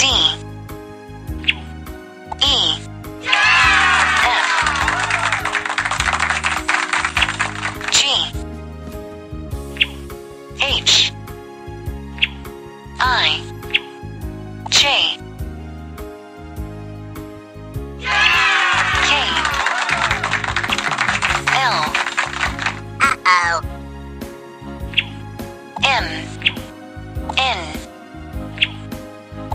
D. E. F. G. H. I. J. N.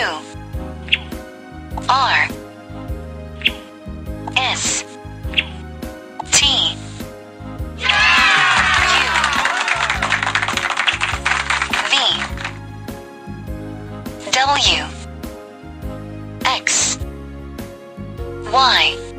Q R S T U V W X Y